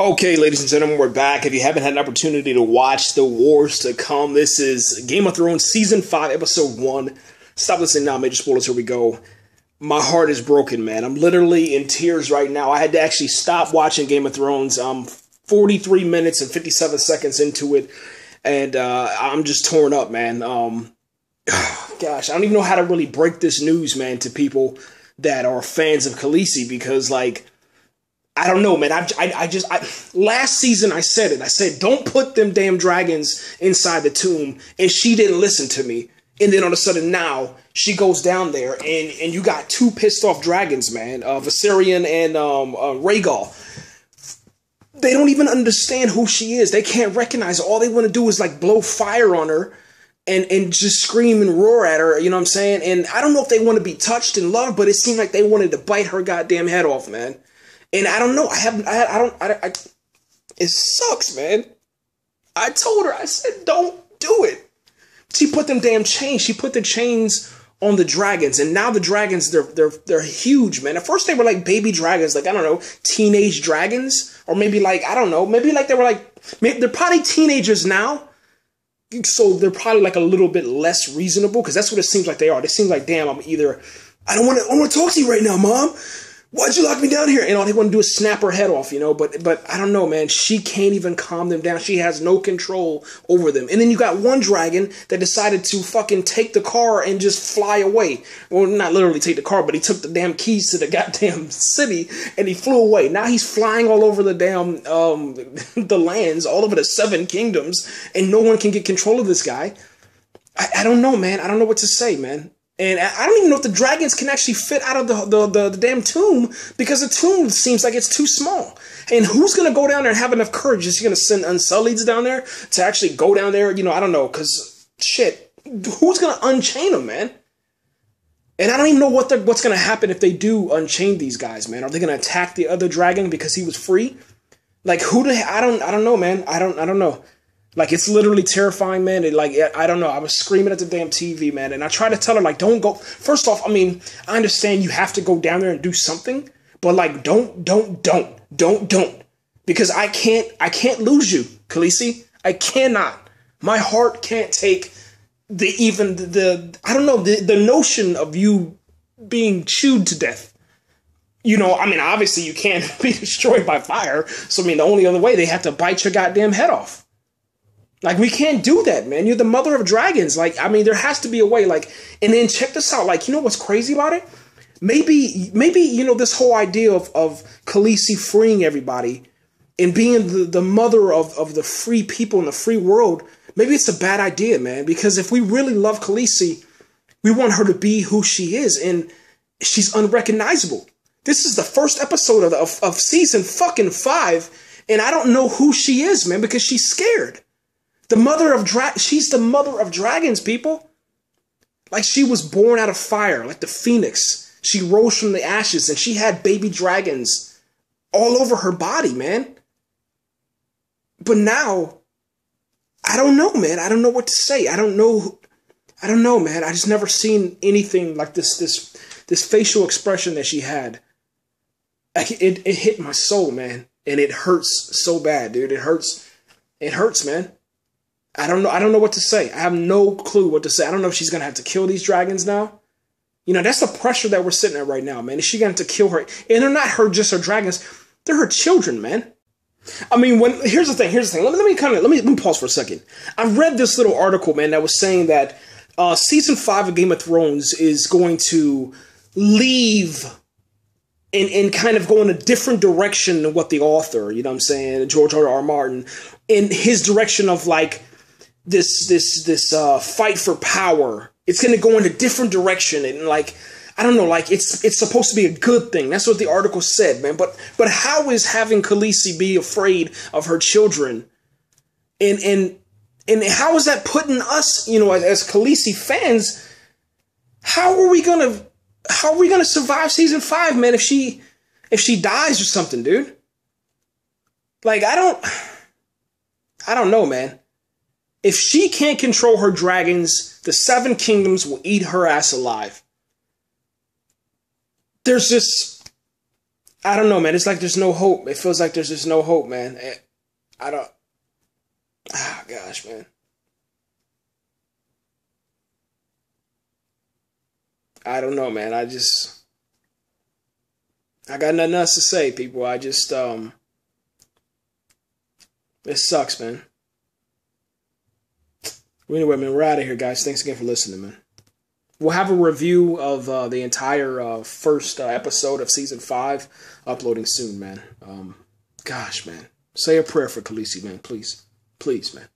Okay, ladies and gentlemen, we're back. If you haven't had an opportunity to watch The Wars to Come, this is Game of Thrones Season 5, Episode 1. Stop listening now, major spoilers. Here we go. My heart is broken, man. I'm literally in tears right now. I had to actually stop watching Game of Thrones. I'm 43 minutes and 57 seconds into it, and uh, I'm just torn up, man. Um, gosh, I don't even know how to really break this news, man, to people that are fans of Khaleesi because, like, I don't know, man. I, I, I just I, last season I said it. I said don't put them damn dragons inside the tomb, and she didn't listen to me. And then all of a sudden now she goes down there, and and you got two pissed off dragons, man, uh, Viserion and um, uh, Rhaegal. They don't even understand who she is. They can't recognize. Her. All they want to do is like blow fire on her and and just scream and roar at her. You know what I'm saying? And I don't know if they want to be touched and loved, but it seemed like they wanted to bite her goddamn head off, man. And I don't know. I have. I, I don't. I, I. It sucks, man. I told her. I said, don't do it. She put them damn chains. She put the chains on the dragons, and now the dragons they're they're they're huge, man. At first they were like baby dragons, like I don't know, teenage dragons, or maybe like I don't know, maybe like they were like they're probably teenagers now. So they're probably like a little bit less reasonable because that's what it seems like they are. They seem like damn, I'm either I don't want to I want to talk to you right now, mom why'd you lock me down here? And all they want to do is snap her head off, you know. But but I don't know, man. She can't even calm them down. She has no control over them. And then you got one dragon that decided to fucking take the car and just fly away. Well, not literally take the car, but he took the damn keys to the goddamn city and he flew away. Now he's flying all over the damn um the lands, all over the seven kingdoms, and no one can get control of this guy. I, I don't know, man. I don't know what to say, man. And I don't even know if the dragons can actually fit out of the, the, the, the, damn tomb because the tomb seems like it's too small. And who's going to go down there and have enough courage? Is he going to send Unsullieds down there to actually go down there? You know, I don't know because shit, who's going to unchain them, man? And I don't even know what what's going to happen if they do unchain these guys, man. Are they going to attack the other dragon because he was free? Like who do I don't I don't know, man. I don't I don't know. Like it's literally terrifying, man. It, like I don't know. I was screaming at the damn TV, man, and I tried to tell her like, don't go. First off, I mean, I understand you have to go down there and do something, but like, don't, don't, don't, don't, don't, because I can't, I can't lose you, Khaleesi. I cannot. My heart can't take the even the, the I don't know the the notion of you being chewed to death. You know, I mean, obviously you can't be destroyed by fire. So I mean, the only other way they have to bite your goddamn head off. Like we can't do that, man. You're the mother of dragons. Like I mean, there has to be a way. Like, and then check this out. Like, you know what's crazy about it? Maybe, maybe you know this whole idea of of Khaleesi freeing everybody and being the, the mother of of the free people in the free world. Maybe it's a bad idea, man. Because if we really love Khaleesi, we want her to be who she is, and she's unrecognizable. This is the first episode of, the, of, of season fucking five, and I don't know who she is, man, because she's scared. The mother of dra- she's the mother of dragons, people. Like she was born out of fire, like the phoenix. She rose from the ashes and she had baby dragons all over her body, man. But now, I don't know, man. I don't know what to say. I don't know. I don't know, man. I just never seen anything like this. This this facial expression that she had. It it hit my soul, man, and it hurts so bad, dude. It hurts. It hurts, man. I don't know. I don't know what to say. I have no clue what to say. I don't know if she's gonna have to kill these dragons now. You know, that's the pressure that we're sitting at right now, man. Is she gonna have to kill her? And they're not her just her dragons. They're her children, man. I mean, when here's the thing. Here's the thing. Let me, let me kind of let me, let me pause for a second. I read this little article, man, that was saying that uh, season five of Game of Thrones is going to leave and, and kind of go in a different direction than what the author, you know what I'm saying, George R. R. Martin, in his direction of like this this this uh, fight for power. It's going to go in a different direction, and like I don't know, like it's it's supposed to be a good thing. That's what the article said, man. But but how is having Khaleesi be afraid of her children, and and and how is that putting us, you know, as, as Khaleesi fans? How are we gonna how are we gonna survive season five, man? If she if she dies or something, dude. Like I don't I don't know, man. If she can't control her dragons, the seven kingdoms will eat her ass alive. There's just I don't know, man. It's like there's no hope. It feels like there's just no hope, man. Eh, I don't. Ah, gosh, man. I don't know, man. I just. I got nothing else to say, people. I just, um. It sucks, man. Anyway, man, we're out of here, guys. Thanks again for listening, man. We'll have a review of uh, the entire uh, first uh, episode of season five uploading soon, man. Um, gosh, man. Say a prayer for Khaleesi, man. Please. Please, man.